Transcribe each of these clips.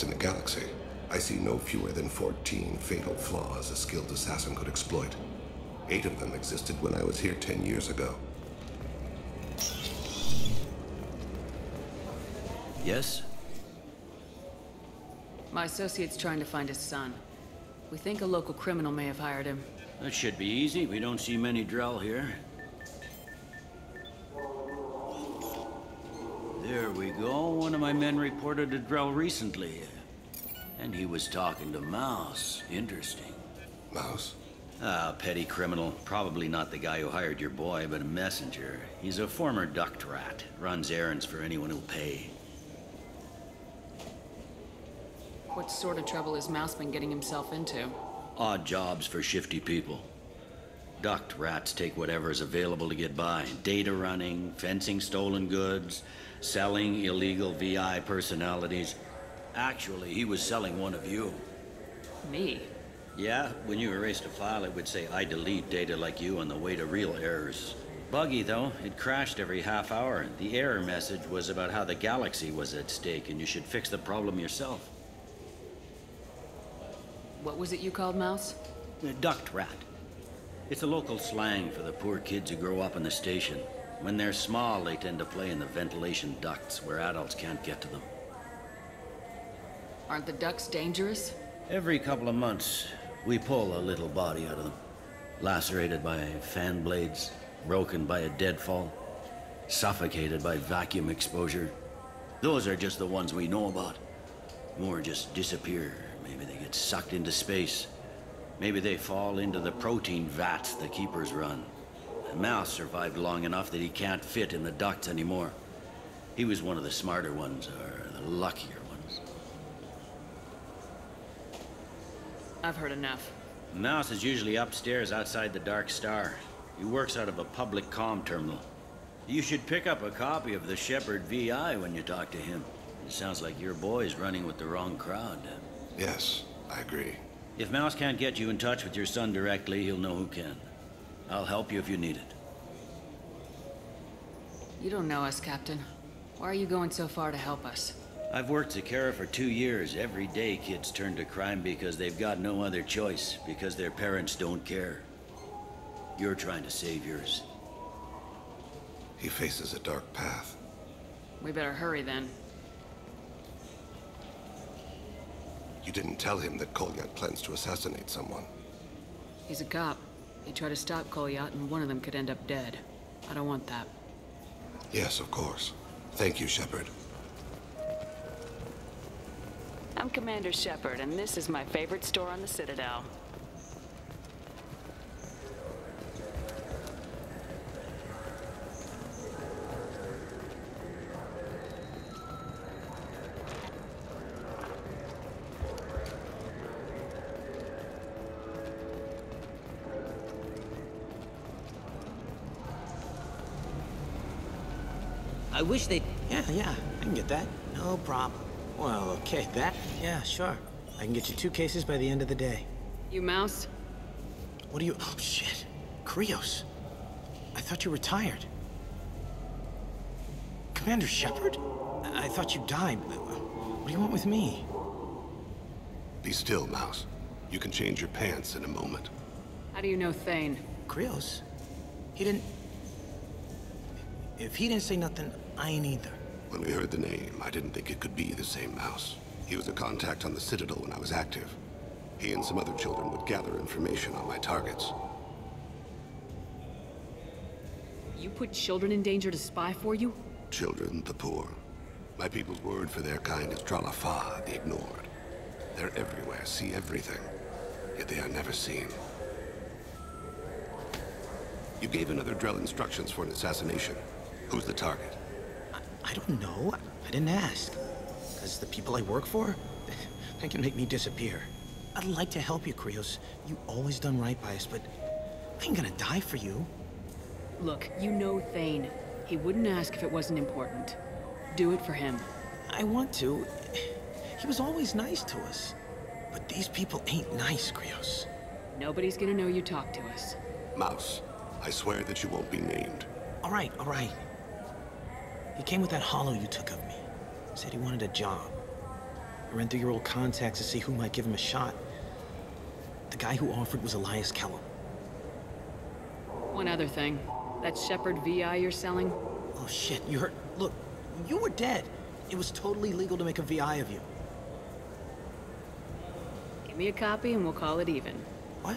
be in the galaxy. I see no fewer than 14 fatal flaws a skilled assassin could exploit. Eight of them existed when I was here 10 years ago. Yes? My associate's trying to find his son. We think a local criminal may have hired him. That should be easy. We don't see many Drell here. There we go. One of my men reported a Drell recently. And he was talking to Mouse. Interesting. Mouse? Ah, petty criminal. Probably not the guy who hired your boy, but a messenger. He's a former duct rat. Runs errands for anyone who'll pay. What sort of trouble has Mouse been getting himself into? Odd jobs for shifty people. Duct rats take whatever is available to get by. Data running, fencing stolen goods, selling illegal VI personalities. Actually, he was selling one of you. Me? Yeah, when you erased a file, it would say, I delete data like you on the way to real errors. Buggy, though. It crashed every half hour. The error message was about how the galaxy was at stake, and you should fix the problem yourself. What was it you called Mouse? A duct rat. It's a local slang for the poor kids who grow up in the station. When they're small, they tend to play in the ventilation ducts where adults can't get to them. Aren't the ducts dangerous? Every couple of months, we pull a little body out of them. Lacerated by fan blades, broken by a deadfall, suffocated by vacuum exposure. Those are just the ones we know about. More just disappear. Maybe they get sucked into space. Maybe they fall into the protein vats the Keepers run. The mouse survived long enough that he can't fit in the ducts anymore. He was one of the smarter ones, or the luckier ones. I've heard enough. Mouse is usually upstairs outside the Dark Star. He works out of a public comm terminal. You should pick up a copy of the Shepard VI when you talk to him. It sounds like your boy's running with the wrong crowd. Yes, I agree. If Mouse can't get you in touch with your son directly, he'll know who can. I'll help you if you need it. You don't know us, Captain. Why are you going so far to help us? I've worked Zakera for two years. Every day kids turn to crime because they've got no other choice, because their parents don't care. You're trying to save yours. He faces a dark path. We better hurry then. You didn't tell him that Kolyat plans to assassinate someone. He's a cop. He tried to stop Kolyat, and one of them could end up dead. I don't want that. Yes, of course. Thank you, Shepard. I'm Commander Shepard, and this is my favorite store on the Citadel. I wish they... Yeah, yeah, I can get that. No problem. Well, okay, that, yeah, sure. I can get you two cases by the end of the day. You Mouse? What are you... Oh, shit. Krios. I thought you retired. Commander Shepard? I thought you died. What do you want with me? Be still, Mouse. You can change your pants in a moment. How do you know Thane? Krios? He didn't... If he didn't say nothing, I ain't either. When we heard the name, I didn't think it could be the same Mouse. He was a contact on the Citadel when I was active. He and some other children would gather information on my targets. You put children in danger to spy for you? Children, the poor. My people's word for their kind is Dralafa, the ignored. They're everywhere, see everything. Yet they are never seen. You gave another Drell instructions for an assassination. Who's the target? I don't know. I didn't ask. Because the people I work for, they can make me disappear. I'd like to help you, Krios. You always done right by us, but I ain't gonna die for you. Look, you know Thane. He wouldn't ask if it wasn't important. Do it for him. I want to. He was always nice to us. But these people ain't nice, Krios. Nobody's gonna know you talked to us. Mouse, I swear that you won't be named. All right, all right. He came with that holo you took of me. Said he wanted a job. I ran through your old contacts to see who might give him a shot. The guy who offered was Elias Kellum. One other thing. That Shepard VI you're selling? Oh shit, you heard? Look, you were dead. It was totally legal to make a VI of you. Give me a copy and we'll call it even. What?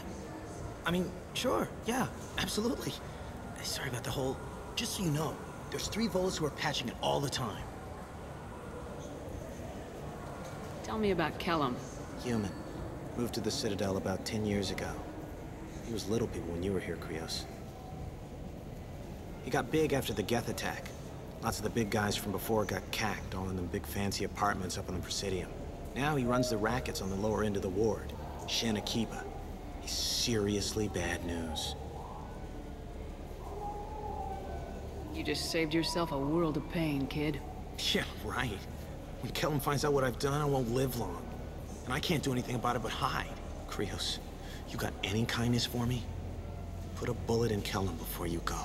I mean, sure, yeah, absolutely. Sorry about the whole... Just so you know, there's three Volus who are patching it all the time. Tell me about Kellum. Human. Moved to the Citadel about 10 years ago. He was little people when you were here, Krios. He got big after the Geth attack. Lots of the big guys from before got cacked, all in them big fancy apartments up on the Presidium. Now he runs the rackets on the lower end of the ward, Shin Akiba. He's seriously bad news. You just saved yourself a world of pain, kid. Yeah, right. When Kellum finds out what I've done, I won't live long. And I can't do anything about it but hide. Krios, you got any kindness for me? Put a bullet in Kellum before you go.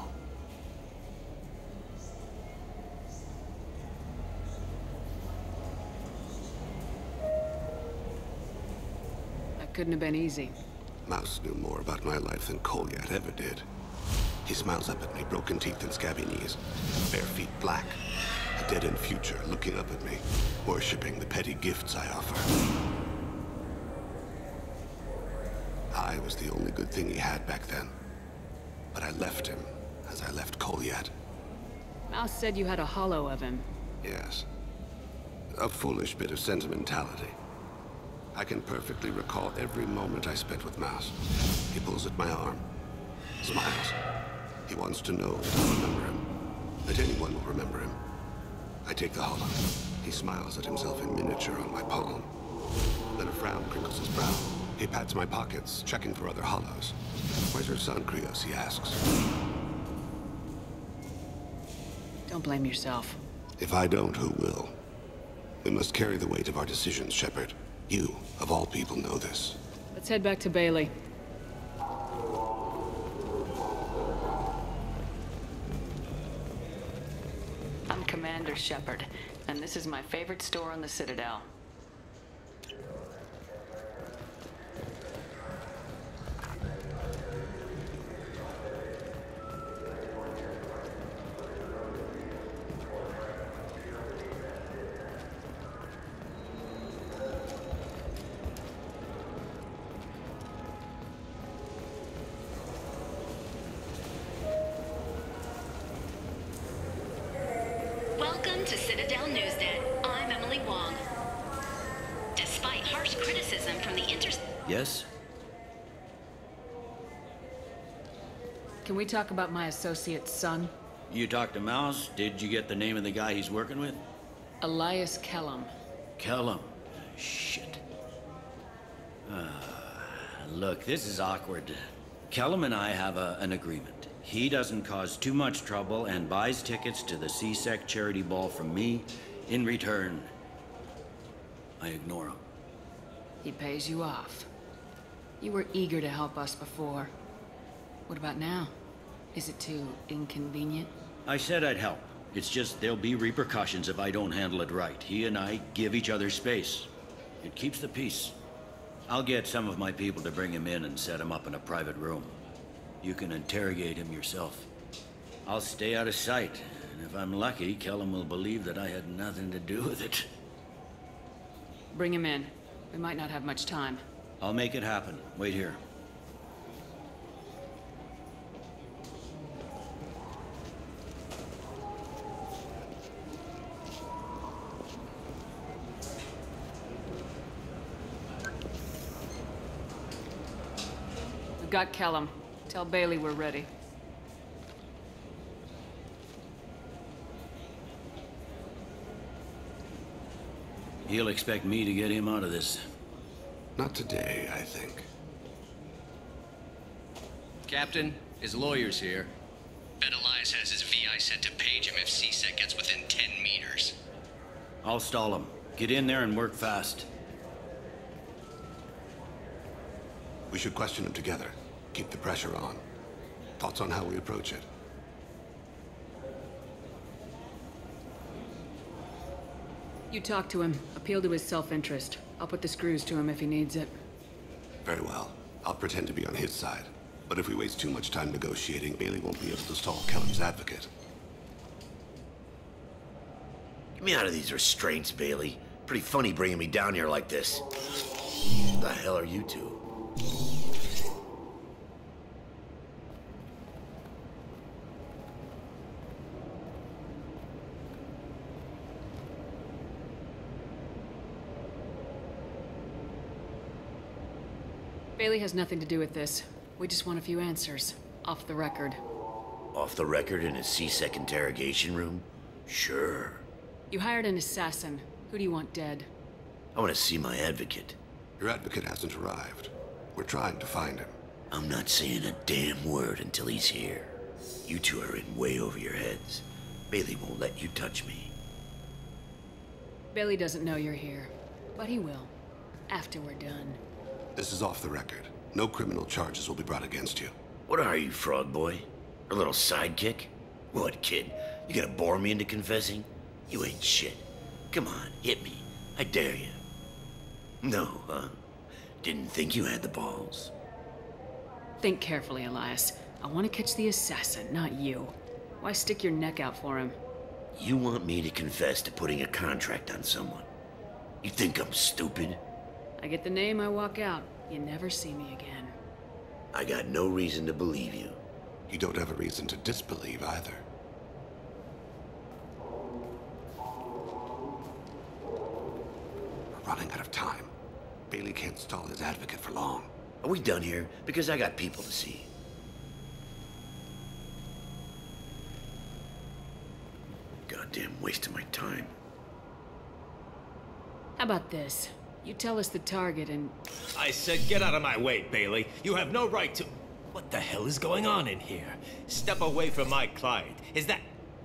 That couldn't have been easy. Mouse knew more about my life than Kolyat ever did. He smiles up at me, broken teeth and scabby knees, bare feet black, a dead-end future looking up at me, worshipping the petty gifts I offer. I was the only good thing he had back then. But I left him, as I left Kolyat. Mouse said you had a holo of him. Yes. A foolish bit of sentimentality. I can perfectly recall every moment I spent with Mouse. He pulls at my arm, smiles. He wants to know that I remember him, that anyone will remember him. I take the holo. He smiles at himself in miniature on my palm. Then a frown crinkles his brow. He pats my pockets, checking for other holos. Where's your son, Krios? he asks. Don't blame yourself. If I don't, who will? We must carry the weight of our decisions, Shepard. You, of all people, know this. Let's head back to Bailey. Shepard, and this is my favorite store on the Citadel. Talk about my associate's son? You talked to Mouse? Did you get the name of the guy he's working with? Elias Kellum. Kellum. Shit. Ah, look, this is awkward. Kellum and I have a, an agreement. He doesn't cause too much trouble and buys tickets to the C-Sec charity ball from me. In return, I ignore him. He pays you off. You were eager to help us before. What about now? Is it too inconvenient? I said I'd help. It's just there'll be repercussions if I don't handle it right. He and I give each other space. It keeps the peace. I'll get some of my people to bring him in and set him up in a private room. You can interrogate him yourself. I'll stay out of sight, and if I'm lucky, Kellum will believe that I had nothing to do with it. Bring him in. We might not have much time. I'll make it happen. Wait here. We've got Kellum. Tell Bailey we're ready. He'll expect me to get him out of this. Not today, I think. Captain, his lawyer's here. Bet Elias has his VI set to page him if C-Sec gets within 10 meters. I'll stall him. Get in there and work fast. We should question him together. Keep the pressure on. Thoughts on how we approach it? You talk to him. Appeal to his self-interest. I'll put the screws to him if he needs it. Very well. I'll pretend to be on his side. But if we waste too much time negotiating, Bailey won't be able to stall Kellum's advocate. Get me out of these restraints, Bailey. Pretty funny bringing me down here like this. the hell are you two? Bailey has nothing to do with this. We just want a few answers. Off the record. Off the record in a C-Sec interrogation room? Sure. You hired an assassin. Who do you want dead? I want to see my advocate. Your advocate hasn't arrived. We're trying to find him. I'm not saying a damn word until he's here. You two are in way over your heads. Bailey won't let you touch me. Bailey doesn't know you're here. But he will. After we're done. This is off the record. No criminal charges will be brought against you. What are you, frog boy? A little sidekick? What, kid? You gonna bore me into confessing? You ain't shit. Come on, hit me. I dare you. No, huh? Didn't think you had the balls. Think carefully, Elias. I want to catch the assassin, not you. Why stick your neck out for him? You want me to confess to putting a contract on someone? You think I'm stupid? I get the name, I walk out. You never see me again. I got no reason to believe you. You don't have a reason to disbelieve either. We're running out of time. Bailey can't stall his advocate for long. Are we done here? Because I got people to see. Goddamn waste of my time. How about this? You tell us the target and... I said get out of my way, Bailey. You have no right to... What the hell is going on in here? Step away from my client. Is that...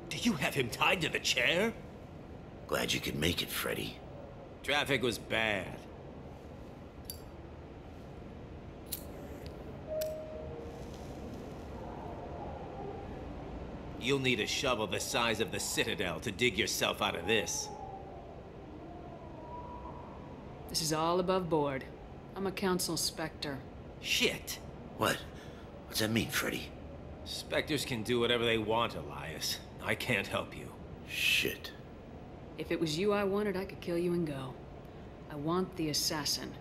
Do you have him tied to the chair? Glad you could make it, Freddy. Traffic was bad. You'll need a shovel the size of the Citadel to dig yourself out of this. This is all above board. I'm a council Spectre. Shit. What? What's that mean, Freddy? Spectres can do whatever they want, Elias. I can't help you. Shit. If it was you I wanted, I could kill you and go. I want the assassin.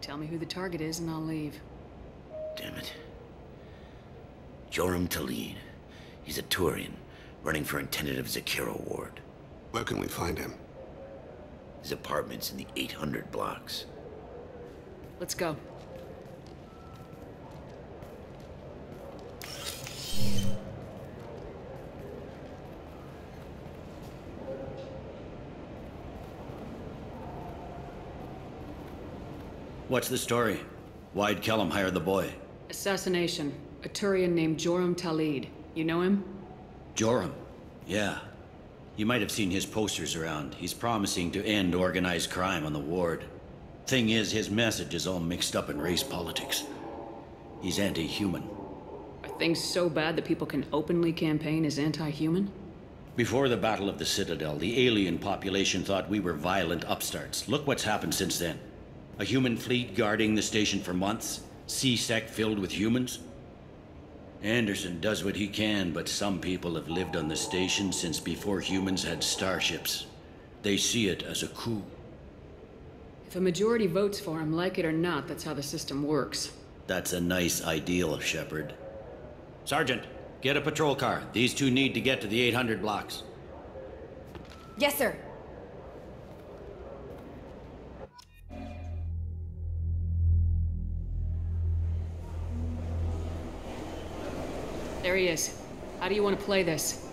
Tell me who the target is and I'll leave. Damn it. Joram Talid. He's a Turian, running for intendant of Zakera ward. Where can we find him? His apartment's in the 800 blocks. Let's go. What's the story? Why'd Kellum hire the boy? Assassination. A Turian named Joram Talid. You know him? Joram? Yeah. You might have seen his posters around. He's promising to end organized crime on the ward. Thing is, his message is all mixed up in race politics. He's anti-human. Are things so bad that people can openly campaign as anti-human? Before the Battle of the Citadel, the alien population thought we were violent upstarts. Look what's happened since then. A human fleet guarding the station for months, C-Sec filled with humans. Anderson does what he can, but some people have lived on the station since before humans had starships. They see it as a coup. If a majority votes for him, like it or not, that's how the system works. That's a nice ideal, Shepard. Sergeant, get a patrol car. These two need to get to the 800 blocks. Yes, sir. There he is. How do you want to play this?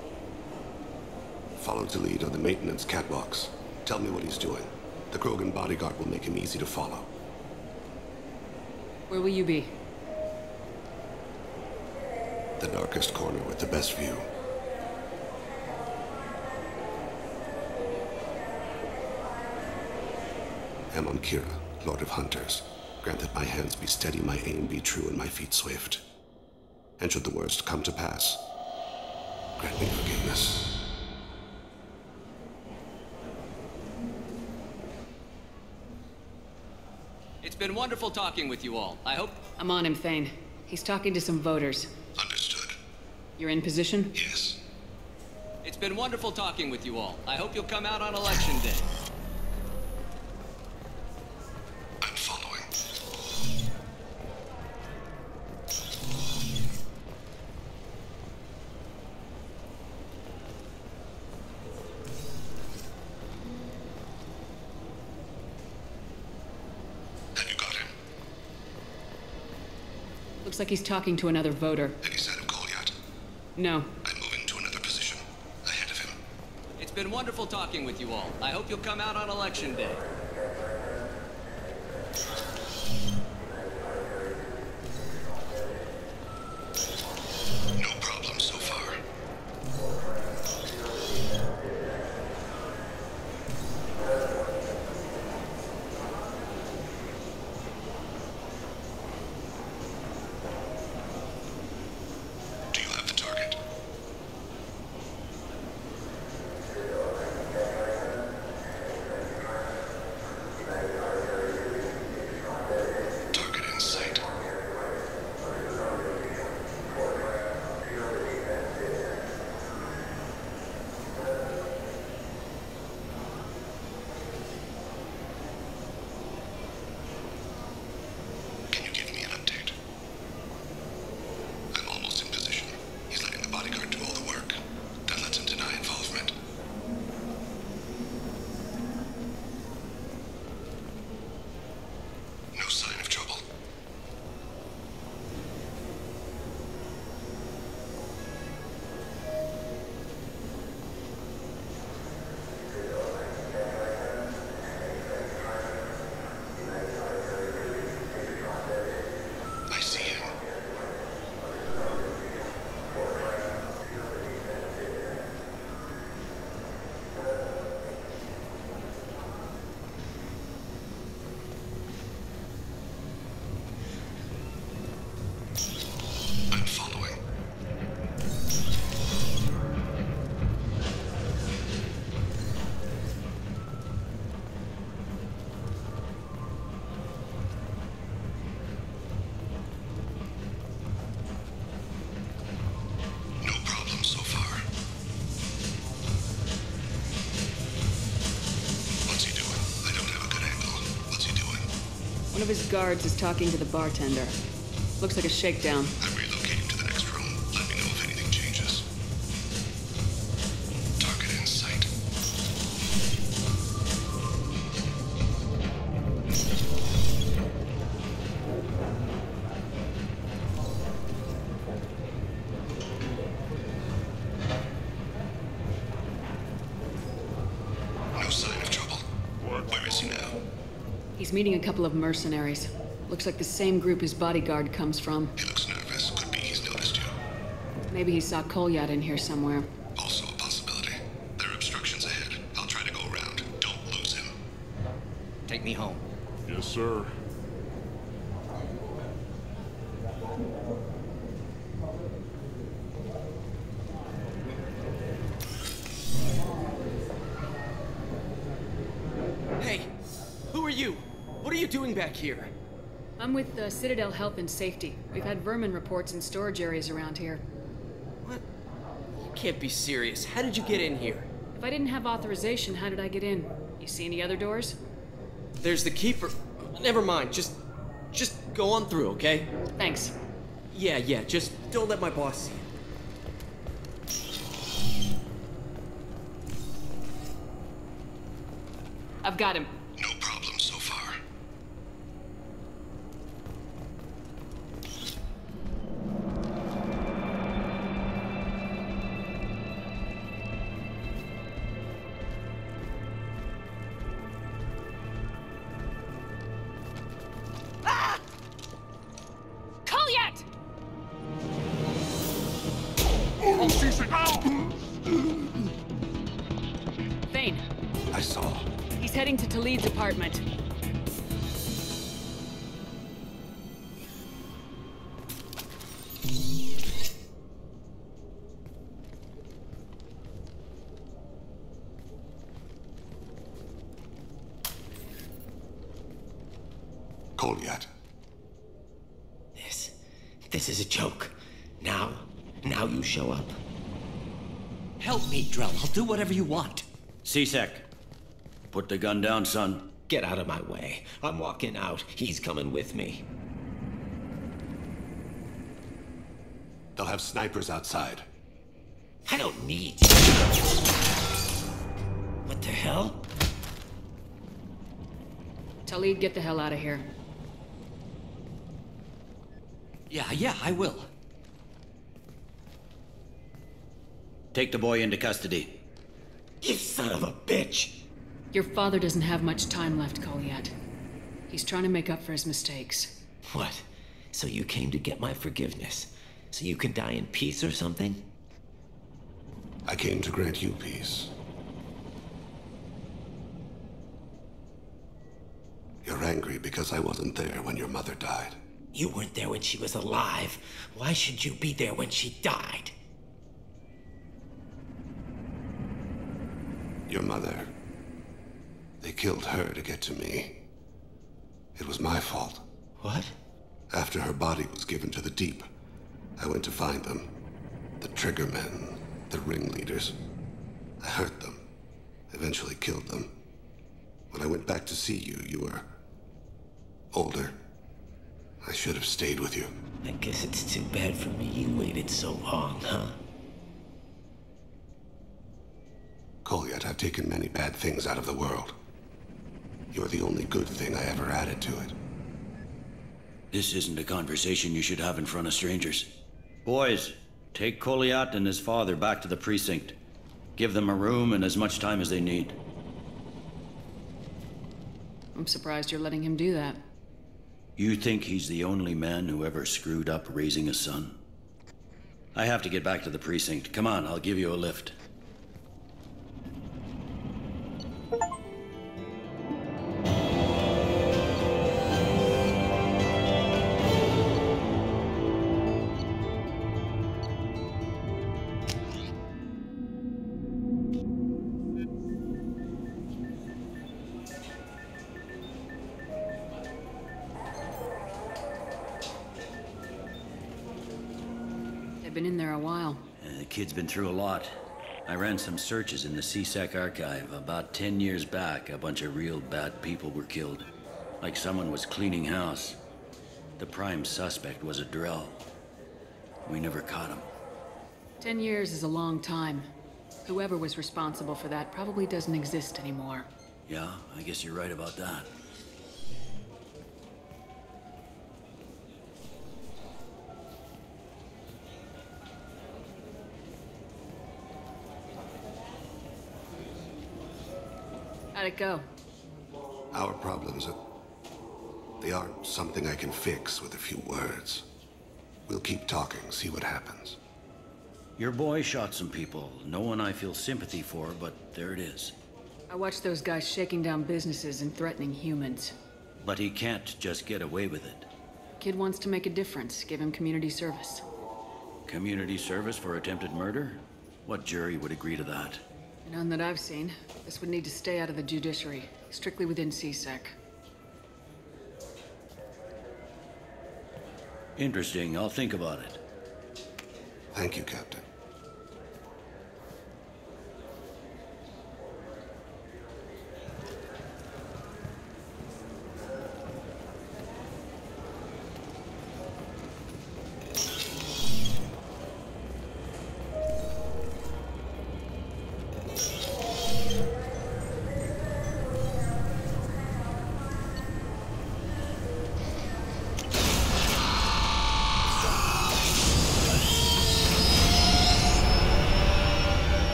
Follow the lead on the maintenance catwalks. Tell me what he's doing. The Krogan bodyguard will make him easy to follow. Where will you be? The darkest corner with the best view. Amonkira, Lord of Hunters. Grant that my hands be steady, my aim be true, and my feet swift. And should the worst come to pass, grant me forgiveness. It's been wonderful talking with you all. I hope... I'm on him, Thane. He's talking to some voters. Understood. You're in position? Yes. It's been wonderful talking with you all. I hope you'll come out on election day. He's talking to another voter. Any sign of Kolyat? No. I'm moving to another position. Ahead of him. It's been wonderful talking with you all. I hope you'll come out on election day. One of his guards is talking to the bartender. Looks like a shakedown. Meeting a couple of mercenaries. Looks like the same group his bodyguard comes from. He looks nervous. Could be he's noticed you. Maybe he saw Kolyat in here somewhere. Also a possibility. There are obstructions ahead. I'll try to go around. Don't lose him. Take me home. Yes, sir. Hey, who are you? What are you doing back here? I'm with the Citadel Health and Safety. We've had vermin reports in storage areas around here. What? You can't be serious. How did you get in here? If I didn't have authorization, how did I get in? You see any other doors? There's the keeper. Never mind. Just, just go on through, okay? Thanks. Yeah, yeah. Just don't let my boss see. I've got him. Do whatever you want. C-Sec, put the gun down, son. Get out of my way. I'm walking out. He's coming with me. They'll have snipers outside. I don't need What the hell? Talid, get the hell out of here. Yeah, yeah, I will. Take the boy into custody. You son of a bitch! Your father doesn't have much time left, Kolyat. He's trying to make up for his mistakes. What? So you came to get my forgiveness? So you can die in peace or something? I came to grant you peace. You're angry because I wasn't there when your mother died. You weren't there when she was alive. Why should you be there when she died? Your mother. They killed her to get to me. It was my fault. What? After her body was given to the Deep, I went to find them. The Triggermen, the ringleaders. I hurt them. Eventually killed them. When I went back to see you, you were... older. I should have stayed with you. I guess it's too bad for me you waited so long, huh? Kolyat, I've taken many bad things out of the world. You're the only good thing I ever added to it. This isn't a conversation you should have in front of strangers. Boys, take Kolyat and his father back to the precinct. Give them a room and as much time as they need. I'm surprised you're letting him do that. You think he's the only man who ever screwed up raising a son? I have to get back to the precinct. Come on, I'll give you a lift. Kid's been through a lot. I ran some searches in the C-Sec archive. About ten years back, a bunch of real bad people were killed. Like someone was cleaning house. The prime suspect was a Drell. We never caught him. Ten years is a long time. Whoever was responsible for that probably doesn't exist anymore. Yeah, I guess you're right about that. How'd it go? Our problems are... They aren't something I can fix with a few words. We'll keep talking, see what happens. Your boy shot some people. No one I feel sympathy for, but there it is. I watched those guys shaking down businesses and threatening humans. But he can't just get away with it. Kid wants to make a difference. Give him community service. Community service for attempted murder? What jury would agree to that? None that I've seen. This would need to stay out of the judiciary. Strictly within C-Sec. Interesting. I'll think about it. Thank you, Captain.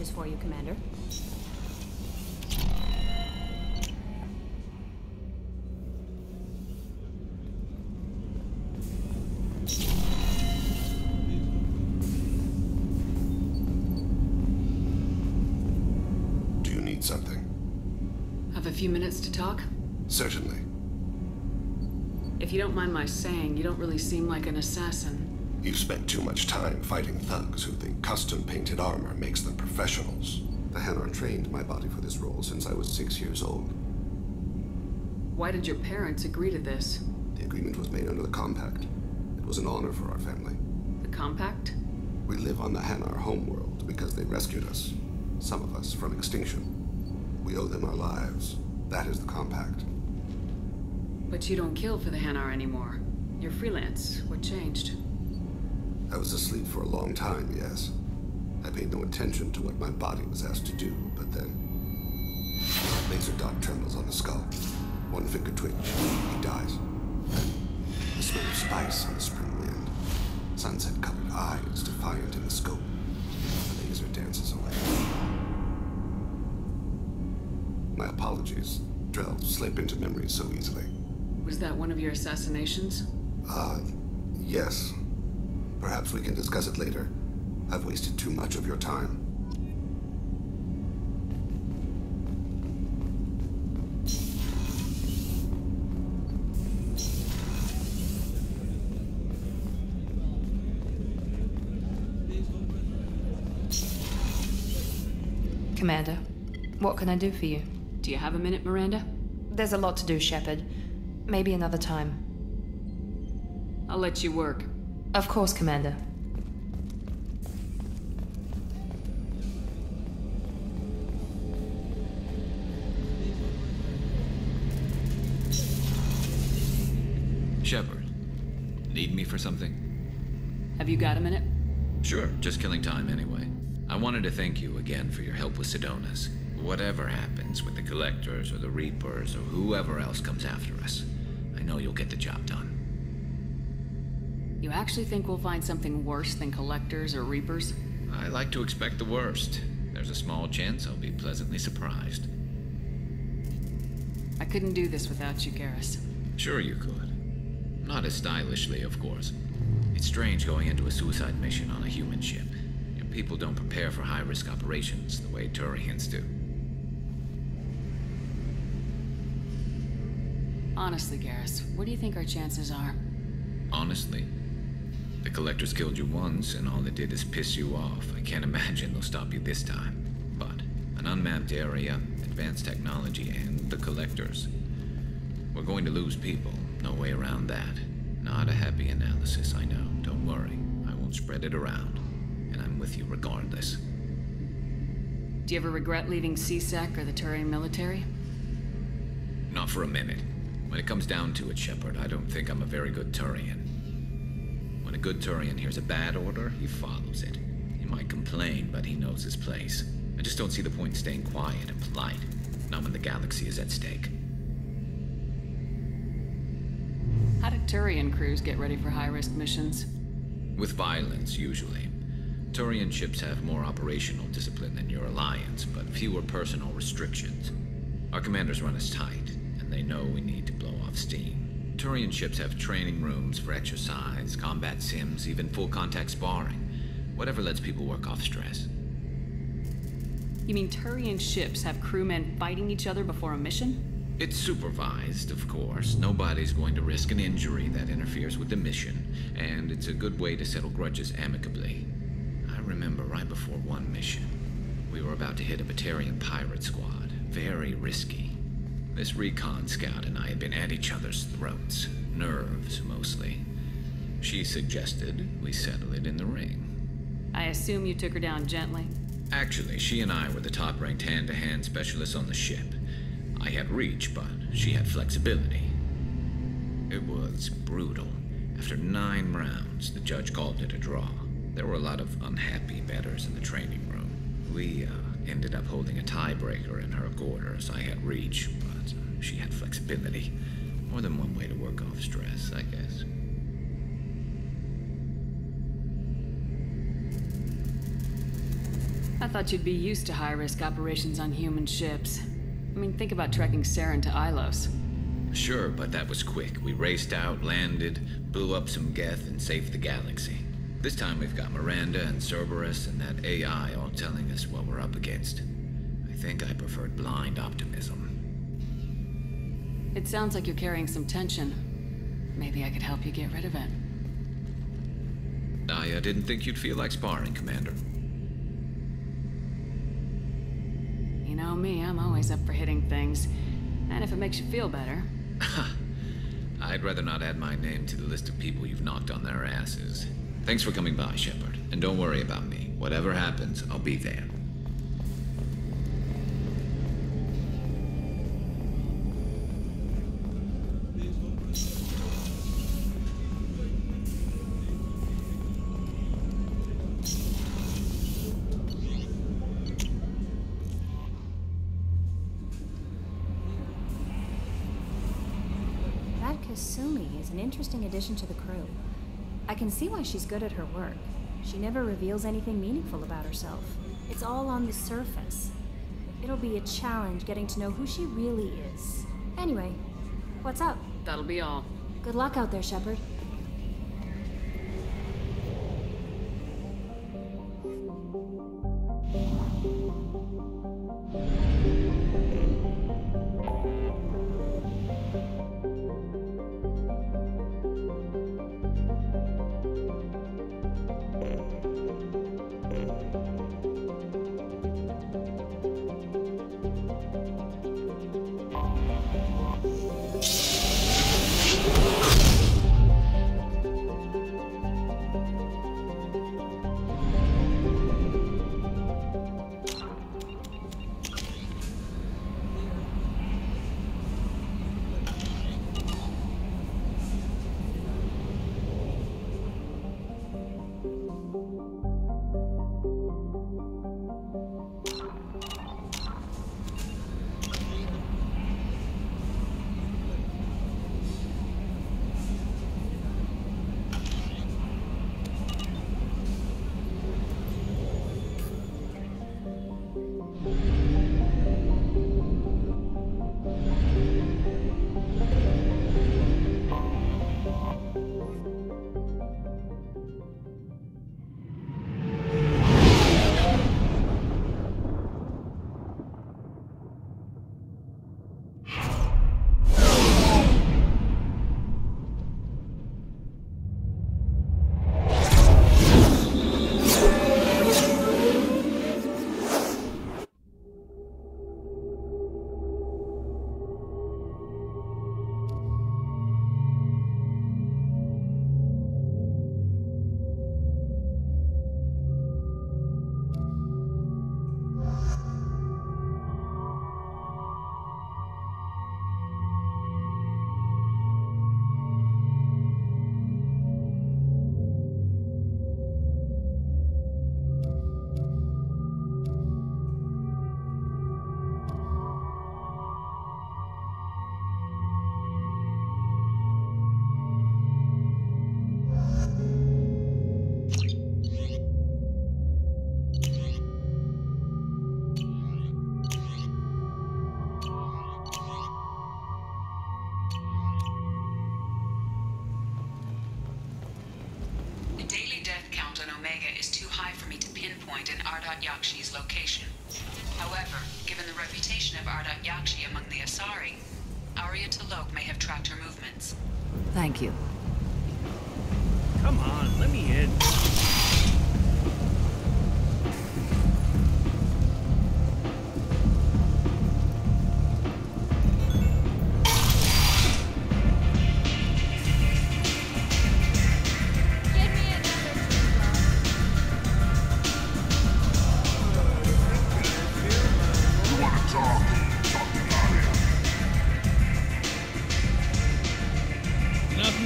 Watches for you, Commander. Do you need something? Have a few minutes to talk? Certainly. If you don't mind my saying, you don't really seem like an assassin. You've spent too much time fighting thugs who think custom-painted armor makes them professionals. The Hanar trained my body for this role since I was six years old. Why did your parents agree to this? The agreement was made under the Compact. It was an honor for our family. The Compact? We live on the Hanar homeworld because they rescued us. Some of us from extinction. We owe them our lives. That is the Compact. But you don't kill for the Hanar anymore. You're freelance. What changed? I was asleep for a long time, yes. I paid no attention to what my body was asked to do, but then... Laser dot trembles on the skull. One finger twitch. He dies. Then, the smell of spice on the spring wind. Sunset-colored eyes defiant in the scope. The laser dances away. My apologies. Drell slip into memory so easily. Was that one of your assassinations? Uh, yes. Perhaps we can discuss it later. I've wasted too much of your time. Commander, what can I do for you? Do you have a minute, Miranda? There's a lot to do, Shepard. Maybe another time. I'll let you work. Of course, Commander. Shepard, need me for something? Have you got a minute? Sure, just killing time anyway. I wanted to thank you again for your help with Sidonis. Whatever happens with the Collectors or the Reapers or whoever else comes after us, I know you'll get the job done. You actually think we'll find something worse than Collectors or Reapers? I like to expect the worst. There's a small chance I'll be pleasantly surprised. I couldn't do this without you, Garrus. Sure you could. Not as stylishly, of course. It's strange going into a suicide mission on a human ship. Your people don't prepare for high-risk operations the way Turians do. Honestly, Garrus, what do you think our chances are? Honestly, the Collectors killed you once, and all they did is piss you off. I can't imagine they'll stop you this time. But an unmapped area, advanced technology, and the Collectors. We're going to lose people. No way around that. Not a happy analysis, I know. Don't worry. I won't spread it around. And I'm with you regardless. Do you ever regret leaving C-Sec or the Turian military? Not for a minute. When it comes down to it, Shepard, I don't think I'm a very good Turian. When a good Turian hears a bad order, he follows it. He might complain, but he knows his place. I just don't see the point in staying quiet and polite. Not when the galaxy is at stake. How do Turian crews get ready for high-risk missions? With violence, usually. Turian ships have more operational discipline than your alliance, but fewer personal restrictions. Our commanders run us tight, and they know we need to blow off steam. Turian ships have training rooms for exercise, combat sims, even full-contact sparring. Whatever lets people work off stress. You mean Turian ships have crewmen fighting each other before a mission? It's supervised, of course. Nobody's going to risk an injury that interferes with the mission, and it's a good way to settle grudges amicably. I remember right before one mission, we were about to hit a Batarian pirate squad. Very risky. This recon scout and I had been at each other's throats. Nerves, mostly. She suggested we settle it in the ring. I assume you took her down gently? Actually, she and I were the top-ranked hand-to-hand specialists on the ship. I had reach, but she had flexibility. It was brutal. After nine rounds, the judge called it a draw. There were a lot of unhappy betters in the training room. We uh, ended up holding a tiebreaker in her quarters. I had reach, but she had flexibility. More than one way to work off stress, I guess. I thought you'd be used to high-risk operations on human ships. I mean, think about trekking Saren to Ilos. Sure, but that was quick. We raced out, landed, blew up some Geth, and saved the galaxy. This time we've got Miranda and Cerberus and that AI all telling us what we're up against. I think I preferred blind optimism. It sounds like you're carrying some tension. Maybe I could help you get rid of it. I uh, didn't think you'd feel like sparring, Commander. You know me, I'm always up for hitting things. And if it makes you feel better. I'd rather not add my name to the list of people you've knocked on their asses. Thanks for coming by, Shepard. And don't worry about me. Whatever happens, I'll be there. Interesting addition to the crew. I can see why she's good at her work. She never reveals anything meaningful about herself. It's all on the surface. It'll be a challenge getting to know who she really is. Anyway, what's up? That'll be all. Good luck out there, Shepard.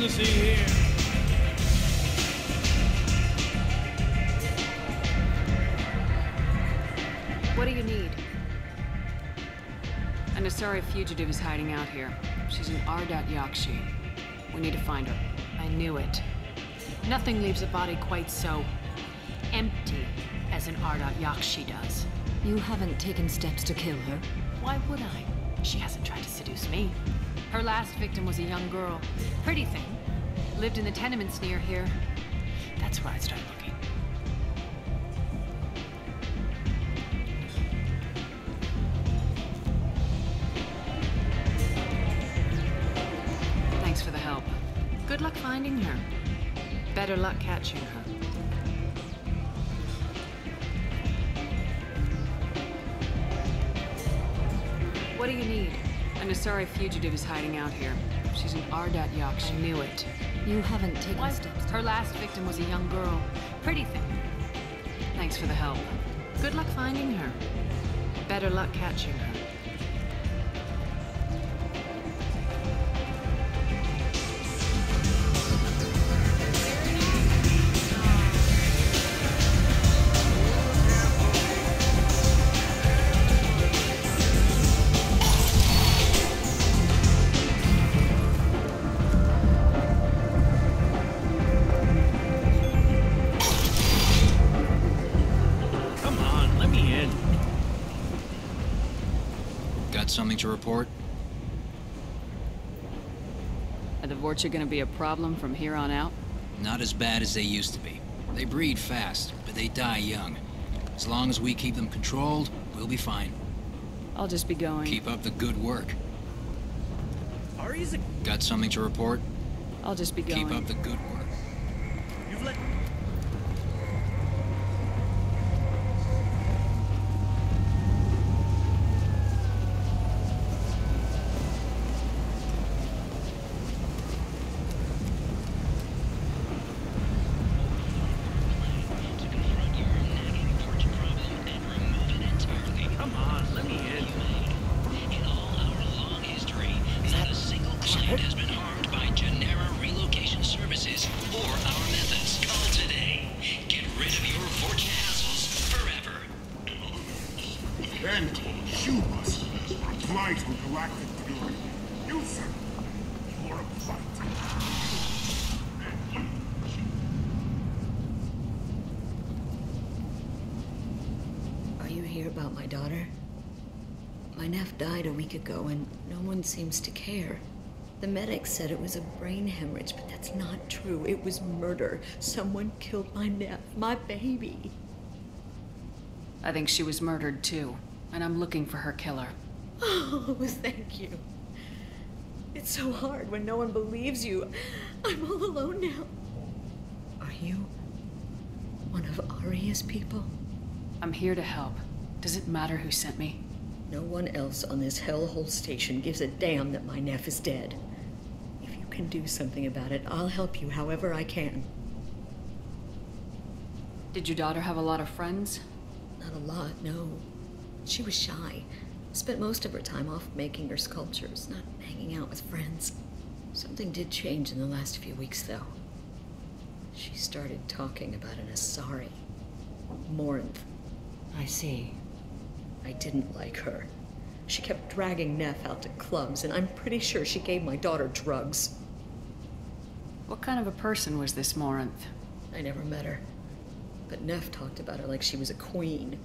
To see here. What do you need? An Asari fugitive is hiding out here. She's an Ardat Yakshi. We need to find her. I knew it. Nothing leaves a body quite so empty as an Ardat Yakshi does. You haven't taken steps to kill her. Why would I? She hasn't tried to seduce me. Her last victim was a young girl. Pretty thing. Lived in the tenements near here. That's where I'd start looking. Thanks for the help. Good luck finding her. Better luck catching her. What do you need? An Asari fugitive is hiding out here. She's an Ardat Yakshi. I knew it. You haven't taken Why? steps. Her last victim was a young girl. Pretty thing. Thanks for the help. Good luck finding her. Better luck catching her. Something report? Are the Vorcha gonna be a problem from here on out? Not as bad as they used to be. They breed fast, but they die young. As long as we keep them controlled, we'll be fine. I'll just be going. Keep up the good work. Ari's a... Got something to report? I'll just be going. Keep up the good work. You've let... seems to care. The medics said it was a brain hemorrhage, but that's not true. It was murder. Someone killed my Neff, my baby. I think she was murdered too, and I'm looking for her killer. Oh, thank you. It's so hard when no one believes you. I'm all alone now. Are you one of Aria's people? I'm here to help. Does it matter who sent me? No one else on this hellhole station gives a damn that my Neff is dead. If you can do something about it, I'll help you however I can. Did your daughter have a lot of friends? Not a lot, no. She was shy. Spent most of her time off making her sculptures, not hanging out with friends. Something did change in the last few weeks, though. She started talking about an Asari. Morinth. I see. I didn't like her. She kept dragging Neff out to clubs, and I'm pretty sure she gave my daughter drugs. What kind of a person was this Morinth? I never met her. But Neff talked about her like she was a queen.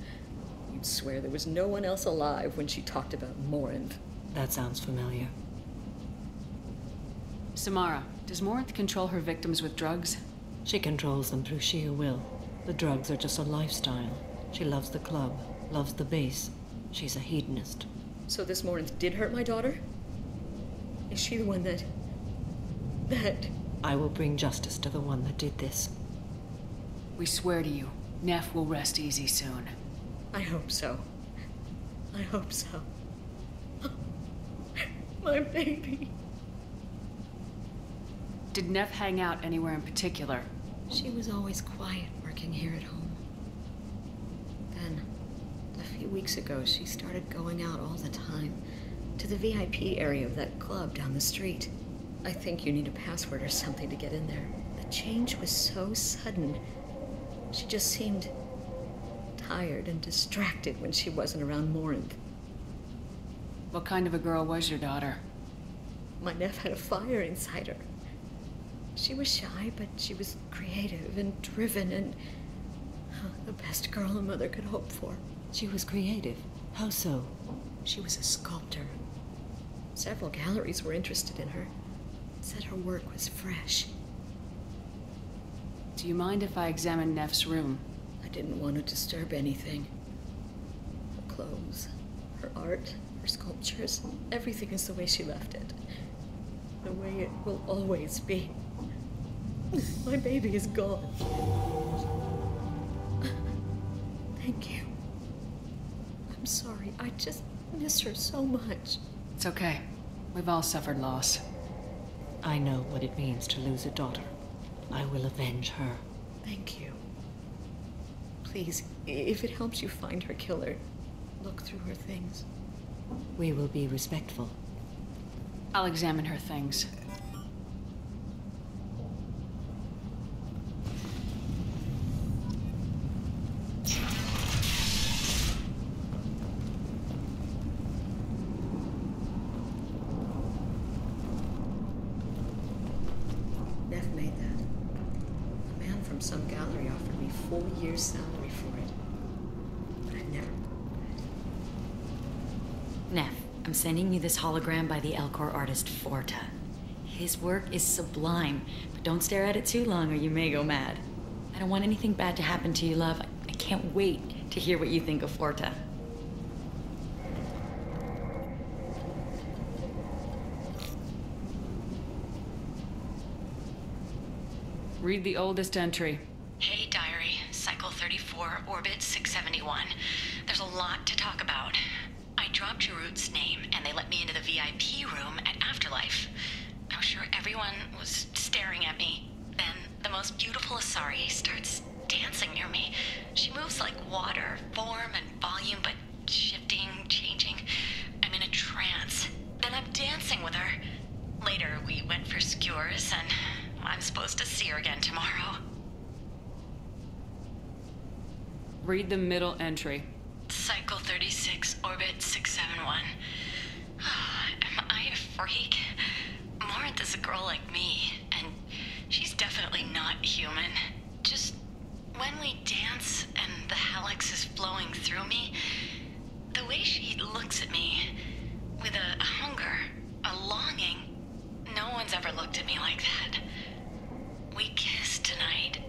You'd swear there was no one else alive when she talked about Morinth. That sounds familiar. Samara, does Morinth control her victims with drugs? She controls them through sheer will. The drugs are just a lifestyle. She loves the club, loves the bass. She's a hedonist. So this Morinth did hurt my daughter? Is she the one that. that. I will bring justice to the one that did this. We swear to you, Neff will rest easy soon. I hope so. I hope so. My baby. Did Neff hang out anywhere in particular? She was always quiet working here at home. Then, a few weeks ago, she started going out all the time to the VIP area of that club down the street. I think you need a password or something to get in there. The change was so sudden. She just seemed tired and distracted when she wasn't around Morinth. What kind of a girl was your daughter? My Neff had a fire inside her. She was shy, but she was creative and driven and. The best girl a mother could hope for. She was creative. How so? She was a sculptor. Several galleries were interested in her. Said her work was fresh. Do you mind if I examine Neff's room? I didn't want to disturb anything. Her clothes, her art, her sculptures, everything is the way she left it. The way it will always be. My baby is gone. Thank you. I'm sorry. I just miss her so much. It's okay. We've all suffered loss. I know what it means to lose a daughter. I will avenge her. Thank you. Please, if it helps you find her killer, look through her things. We will be respectful. I'll examine her things. Neff made that. A man from some gallery offered me four years' salary for it. But I never. Neff, I'm sending you this hologram by the Elcor artist Forta. His work is sublime, but don't stare at it too long or you may go mad. I don't want anything bad to happen to you, love. I can't wait to hear what you think of Forta. Read the oldest entry. Hey, Diary. Cycle 34, Orbit 671. There's a lot to talk about. Dropped Jarut's name, and they let me into the VIP room at Afterlife. I was sure everyone was staring at me. Then the most beautiful Asari starts dancing near me. She moves like water, form and volume, but shifting, changing. I'm in a trance. Then I'm dancing with her. Later, we went for skewers, and I'm supposed to see her again tomorrow. Read the middle entry. Cycle 36, orbit 671. Am I a freak? Morinth is a girl like me, and she's definitely not human. Just when we dance and the hallex is flowing through me, the way she looks at me with a hunger, a longing, no one's ever looked at me like that. We kissed tonight.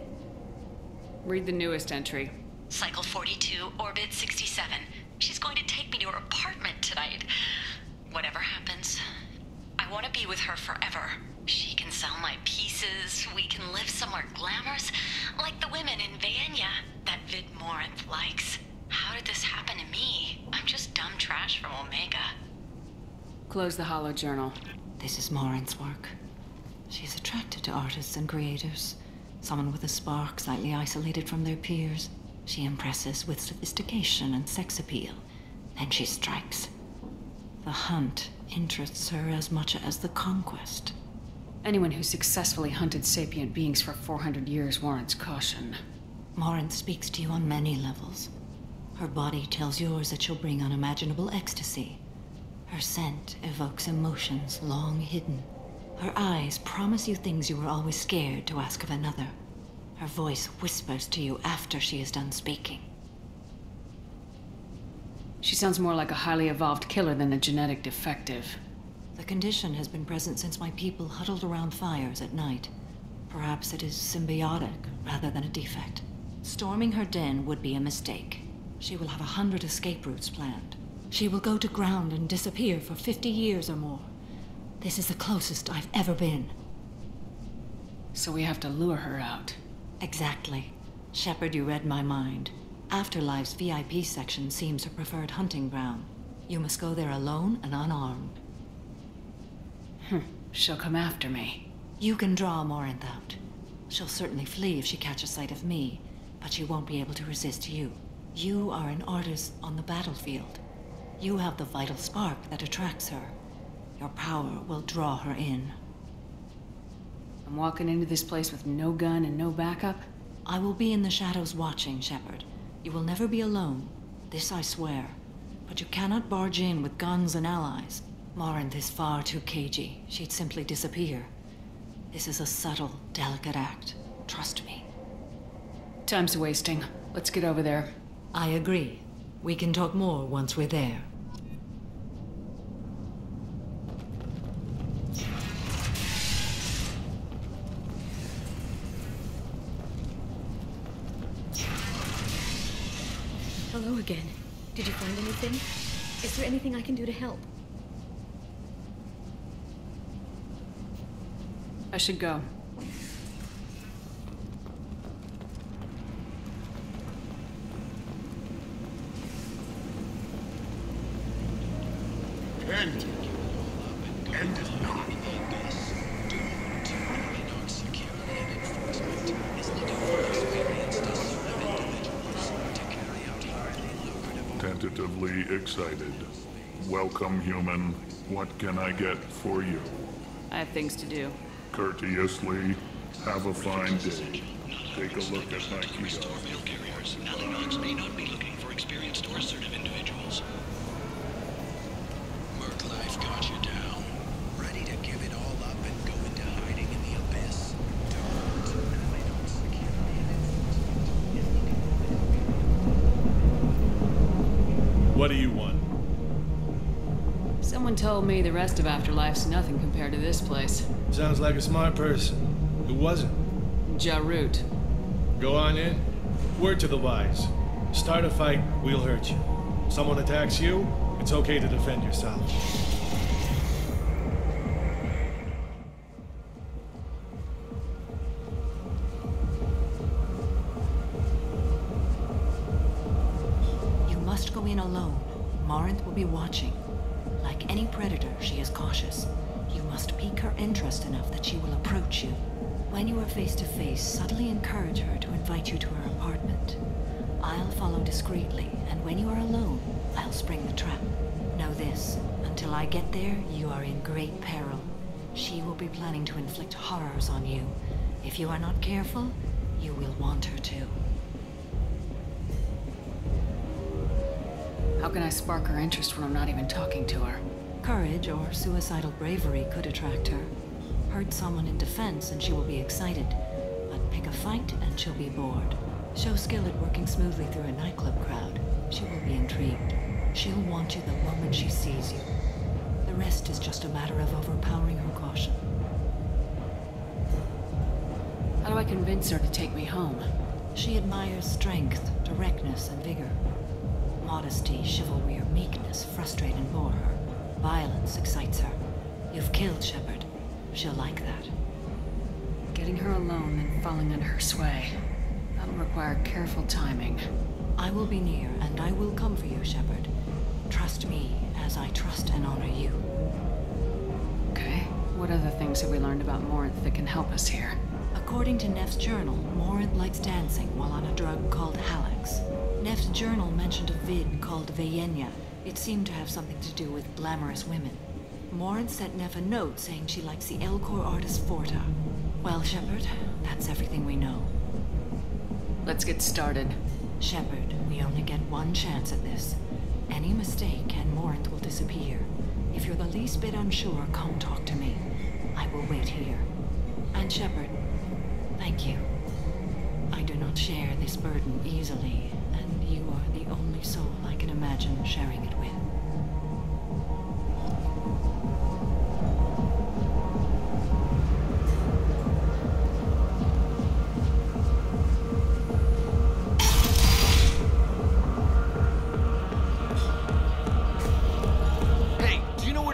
Read the newest entry. Cycle 42, orbit 67. She's going to take me to her apartment tonight. Whatever happens, I want to be with her forever. She can sell my pieces. We can live somewhere glamorous, like the women in Vaenia that Vid Morinth likes. How did this happen to me? I'm just dumb trash from Omega. Close the holo journal. This is Morinth's work. She's attracted to artists and creators. Someone with a spark, slightly isolated from their peers. She impresses with sophistication and sex appeal. Then she strikes. The hunt interests her as much as the conquest. Anyone who successfully hunted sapient beings for 400 years warrants caution. Morinth speaks to you on many levels. Her body tells yours that she'll bring unimaginable ecstasy. Her scent evokes emotions long hidden. Her eyes promise you things you were always scared to ask of another. Her voice whispers to you after she is done speaking. She sounds more like a highly evolved killer than a genetic defective. The condition has been present since my people huddled around fires at night. Perhaps it is symbiotic rather than a defect. Storming her den would be a mistake. She will have a hundred escape routes planned. She will go to ground and disappear for 50 years or more. This is the closest I've ever been. So we have to lure her out. Exactly. Shepard, you read my mind. Afterlife's VIP section seems her preferred hunting ground. You must go there alone and unarmed. Hmm. She'll come after me. You can draw more Morinth out. She'll certainly flee if she catches sight of me, but she won't be able to resist you. You are an artist on the battlefield. You have the vital spark that attracts her. Your power will draw her in. I'm walking into this place with no gun and no backup? I will be in the shadows watching, Shepard. You will never be alone. This I swear. But you cannot barge in with guns and allies. Morinth is far too cagey. She'd simply disappear. This is a subtle, delicate act. Trust me. Time's wasting. Let's get over there. I agree. We can talk more once we're there. Did you find anything? Is there anything I can do to help? I should go. End. End it not. Tentatively excited. Welcome, human. What can I get for you? I have things to do. Courteously, have a fine day. Take a look at my kiosk. carriers. Alynox may not be looking for experienced or assertive individuals. Merc life got you down. Ready to give it all up and go into hiding in the abyss. What do you want? Someone told me the rest of Afterlife's nothing compared to this place. Sounds like a smart person. Who wasn't? Jarut. Go on in. Word to the wise. Start a fight, we'll hurt you. Someone attacks you, it's okay to defend yourself. Face to face, subtly encourage her to invite you to her apartment. I'll follow discreetly, and when you are alone, I'll spring the trap. Know this, until I get there, you are in great peril. She will be planning to inflict horrors on you. If you are not careful, you will want her to. How can I spark her interest when I'm not even talking to her? Courage or suicidal bravery could attract her. Hurt someone in defense and she will be excited. But pick a fight and she'll be bored. Show skill at working smoothly through a nightclub crowd. She will be intrigued. She'll want you the moment she sees you. The rest is just a matter of overpowering her caution. How do I convince her to take me home? She admires strength, directness, and vigor. Modesty, chivalry, or meekness frustrate and bore her. Violence excites her. You've killed Shepard. She'll like that. Getting her alone and falling under her sway. That'll require careful timing. I will be near, and I will come for you, Shepard. Trust me as I trust and honor you. Okay. What other things have we learned about Morinth that can help us here? According to Neff's journal, Morinth likes dancing while on a drug called Hallex. Neff's journal mentioned a vid called Vaenia. It seemed to have something to do with glamorous women. Morinth sent Neff a note saying she likes the Elcor artist Forta. Well, Shepard, that's everything we know. Let's get started. Shepard, we only get one chance at this. Any mistake and Morinth will disappear. If you're the least bit unsure, come talk to me. I will wait here. And Shepard, thank you. I do not share this burden easily, and you are the only soul I can imagine sharing it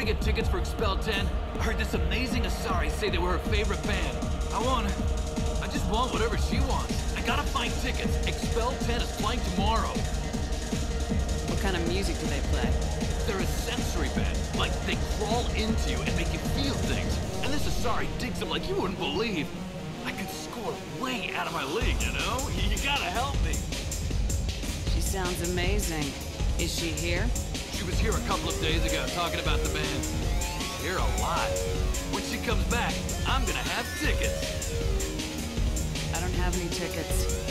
to get tickets for Expel 10? I heard this amazing Asari say they were her favorite band. I want... I just want whatever she wants. I gotta find tickets. Expel 10 is playing tomorrow. What kind of music do they play? They're a sensory band. Like, they crawl into you and make you feel things. And this Asari digs them like you wouldn't believe. I could score way out of my league, you know? You, you gotta help me. She sounds amazing. Is she here? Was here a couple of days ago talking about the band. She's here a lot. When she comes back, I'm gonna have tickets. I don't have any tickets.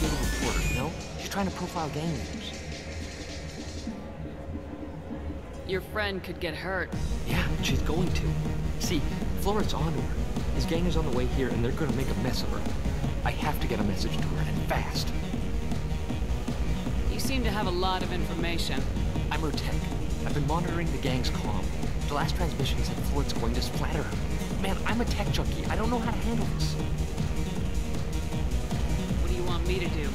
Investigative reporter, you know? She's trying to profile gang leaders. Your friend could get hurt. Yeah, she's going to. See, Florid's on to her. His gang is on the way here, and they're gonna make a mess of her. I have to get a message to her, and fast. You seem to have a lot of information. I'm her tech. I've been monitoring the gang's comm. The last transmission said Floyd's going to splatter her. Man, I'm a tech junkie. I don't know how to handle this. Me to do?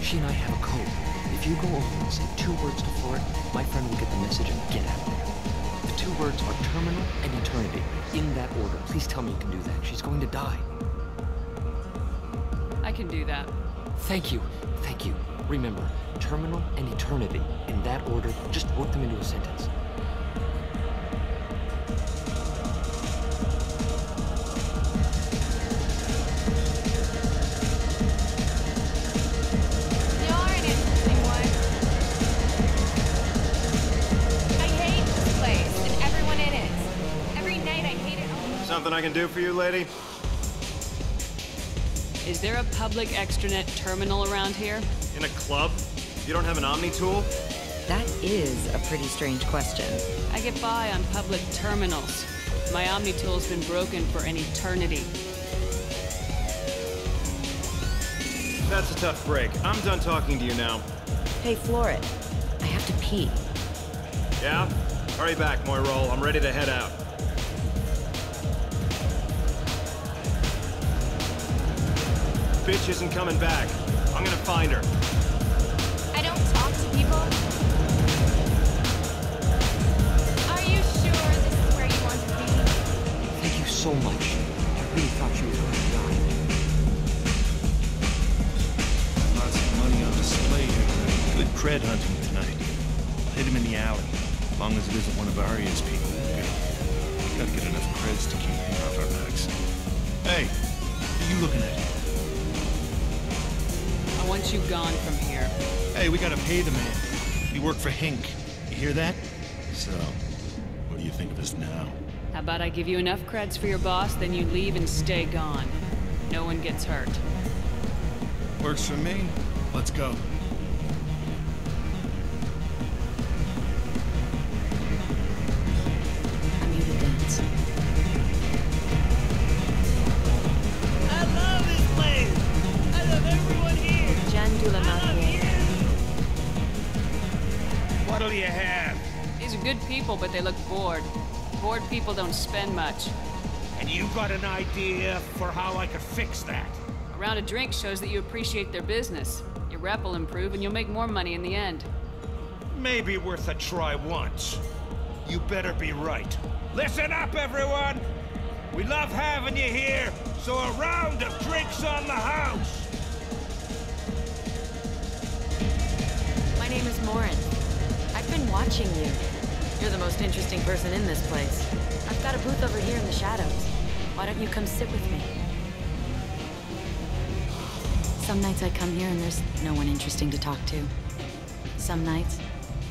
She and I have a code. If you go over and say two words to Floyd, my friend will get the message and get out of there. The two words are terminal and eternity. In that order. Please tell me you can do that. She's going to die. I can do that. Thank you. Thank you. Remember, terminal and eternity. In that order, just work them into a sentence. Something I can do for you, lady? Is there a public extranet terminal around here? In a club? You don't have an Omni tool? That is a pretty strange question. I get by on public terminals. My Omni tool's been broken for an eternity. That's a tough break. I'm done talking to you now. Hey, Florid. I have to pee. Yeah? Hurry back, Moirol. I'm ready to head out. Bitch isn't coming back. I'm gonna find her. I don't talk to people. Are you sure this is where you want to be? Thank you so much. I really thought you were going to die. Lots of money on display here. Good cred hunting tonight. Hit him in the alley. As long as it isn't one of Aria's people. We gotta get enough creds to keep him off our backs. Hey, what are you looking at? I you gone from here. Hey, we gotta pay the man. We work for Hink. You hear that? So, what do you think of us now? How about I give you enough creds for your boss, then you leave and stay gone. No one gets hurt. Works for me. Let's go. People, but they look bored. Bored people don't spend much. And you got an idea for how I could fix that? A round of drinks shows that you appreciate their business. Your rep will improve and you'll make more money in the end. Maybe worth a try once. You better be right. Listen up, everyone! We love having you here, so a round of drinks on the house! My name is Morinth. I've been watching you. You're the most interesting person in this place. I've got a booth over here in the shadows. Why don't you come sit with me? Some nights I come here and there's no one interesting to talk to. Some nights,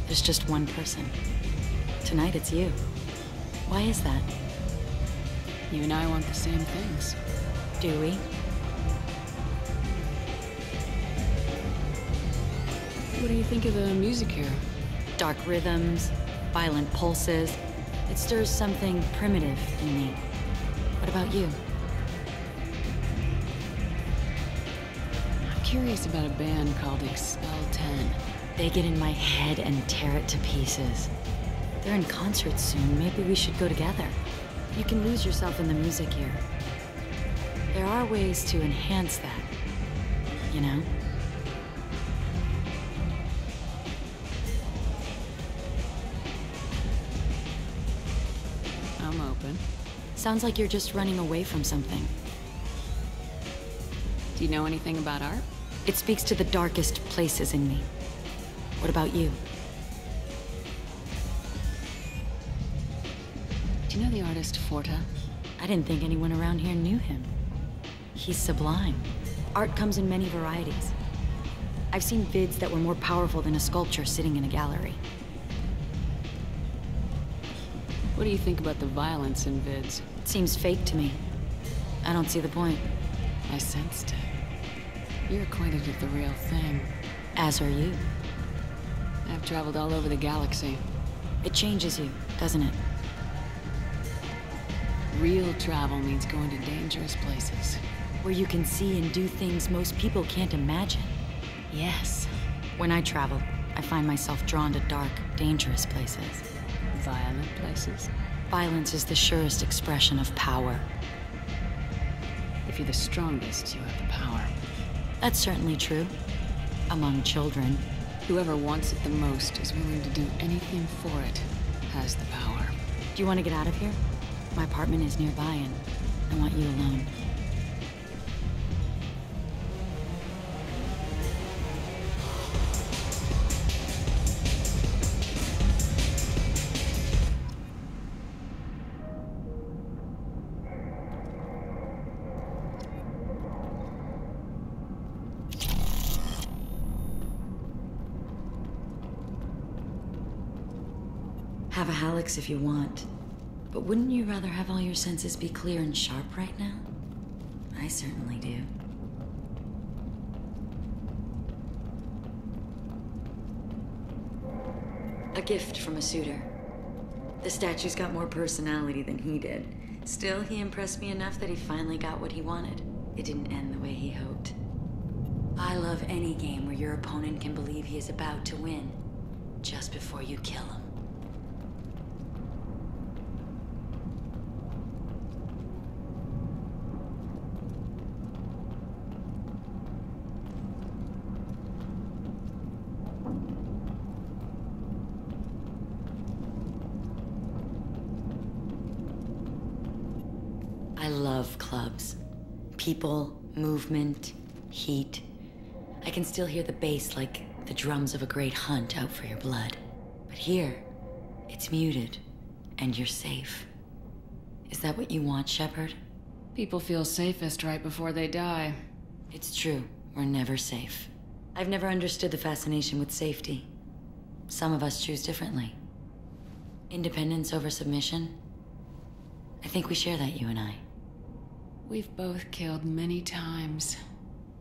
there's just one person. Tonight it's you. Why is that? You and I want the same things. Do we? What do you think of the music here? Dark rhythms, violent pulses. It stirs something primitive in me. What about you? I'm curious about a band called Expel 10. They get in my head and tear it to pieces. They're in concert soon. Maybe we should go together. You can lose yourself in the music here. There are ways to enhance that. You know? Sounds like you're just running away from something. Do you know anything about art? It speaks to the darkest places in me. What about you? Do you know the artist Forta? I didn't think anyone around here knew him. He's sublime. Art comes in many varieties. I've seen vids that were more powerful than a sculpture sitting in a gallery. What do you think about the violence in vids? Seems fake to me. I don't see the point. I sensed it. You're acquainted with the real thing. As are you. I've traveled all over the galaxy. It changes you, doesn't it? Real travel means going to dangerous places. Where you can see and do things most people can't imagine. Yes. When I travel, I find myself drawn to dark, dangerous places. Violent places? Violence is the surest expression of power. If you're the strongest, you have the power. That's certainly true. Among children. Whoever wants it the most is willing to do anything for it, has the power. Do you want to get out of here? My apartment is nearby and I want you alone. If you want. But wouldn't you rather have all your senses be clear and sharp right now? I certainly do. A gift from a suitor. The statue's got more personality than he did. Still, he impressed me enough that he finally got what he wanted. It didn't end the way he hoped. I love any game where your opponent can believe he is about to win, just before you kill him. I love clubs. People, movement, heat. I can still hear the bass like the drums of a great hunt out for your blood. But here, it's muted, and you're safe. Is that what you want, Shepard? People feel safest right before they die. It's true. We're never safe. I've never understood the fascination with safety. Some of us choose differently. Independence over submission? I think we share that, you and I. We've both killed many times.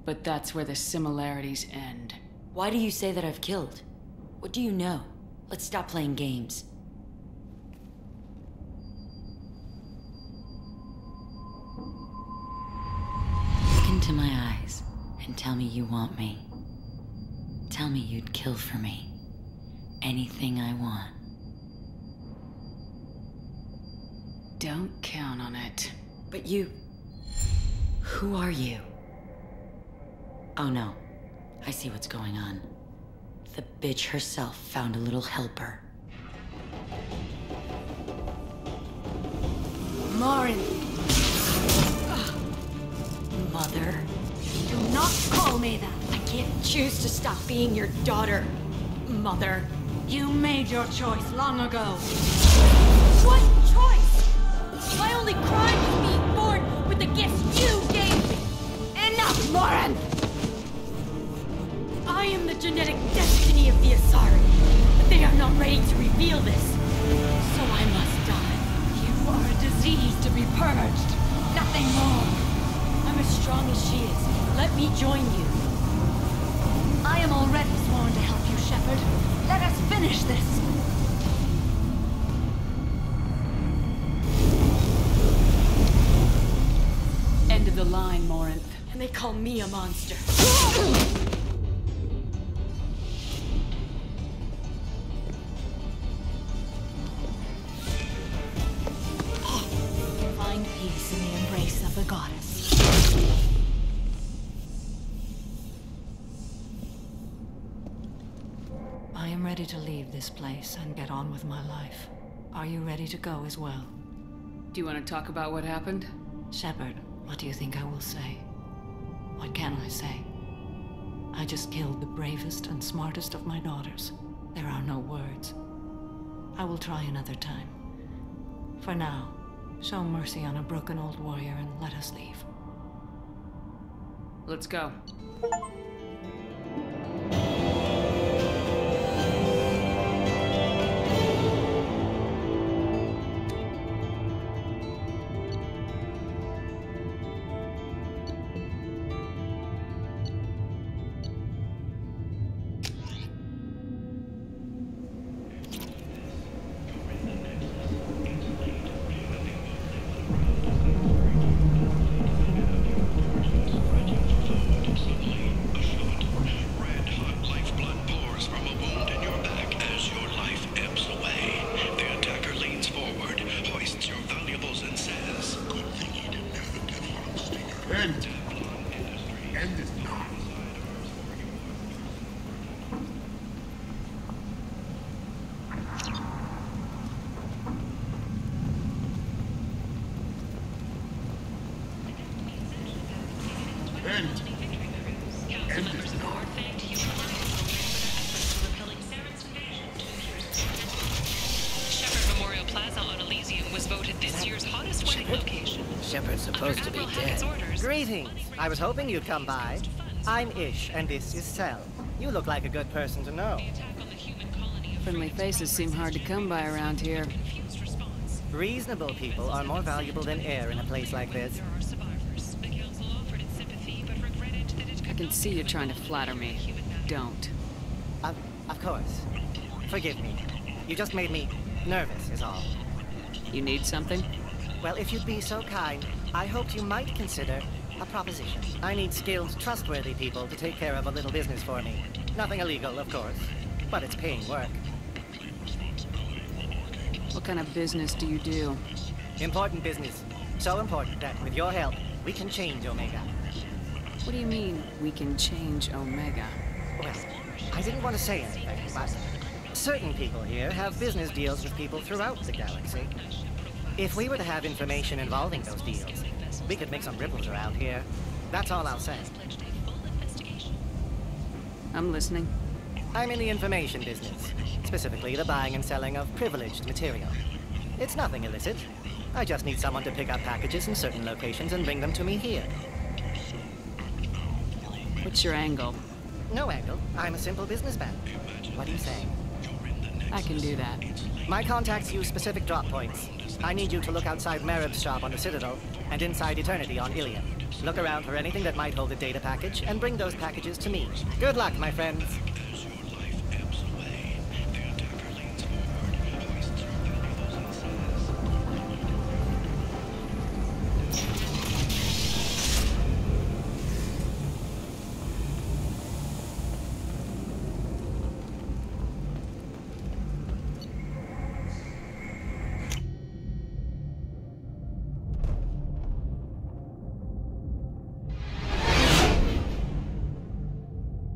But that's where the similarities end. Why do you say that I've killed? What do you know? Let's stop playing games. Look into my eyes and tell me you want me. Tell me you'd kill for me. Anything I want. Don't count on it. But you. Who are you? Oh no. I see what's going on. The bitch herself found a little helper. Morinth, Mother. do not call me that. I can't choose to stop being your daughter. Mother. You made your choice long ago. What choice? My only crime was being Morin! I am the genetic destiny of the Asari, but they are not ready to reveal this. So I must die. You are a disease to be purged. Nothing more. I'm as strong as she is. Let me join you. I am already sworn to help you, Shepard. Let us finish this. End of the line, Morinth. And they call me a monster. Find peace in the embrace of the goddess. I am ready to leave this place and get on with my life. Are you ready to go as well? Do you want to talk about what happened? Shepard, what do you think I will say? What can I say? I just killed the bravest and smartest of my daughters. There are no words. I will try another time. For now, show mercy on a broken old warrior and let us leave. Let's go. Greetings. I was hoping you'd come by. I'm Ish, and this is Cell. You look like a good person to know. Friendly faces seem hard to come by around here. Reasonable people are more valuable than air in a place like this. I can see you're trying to flatter me. Don't. Of, of course. Forgive me. You just made me nervous, is all. You need something? Well, if you'd be so kind, I hoped you might consider a proposition. I need skilled, trustworthy people to take care of a little business for me. Nothing illegal, of course, but it's paying work. What kind of business do you do? Important business. So important that, with your help, we can change Omega. What do you mean, we can change Omega? Well, I didn't want to say anything, but certain people here have business deals with people throughout the galaxy. If we were to have information involving those deals, we could make some ripples around here. That's all I'll say. I'm listening. I'm in the information business, specifically the buying and selling of privileged material. It's nothing illicit. I just need someone to pick up packages in certain locations and bring them to me here. What's your angle? No angle. I'm a simple businessman. What are you saying? I can do that. My contacts use specific drop points. I need you to look outside Merib's shop on the Citadel and inside Eternity on Ilium. Look around for anything that might hold a data package and bring those packages to me. Good luck, my friends.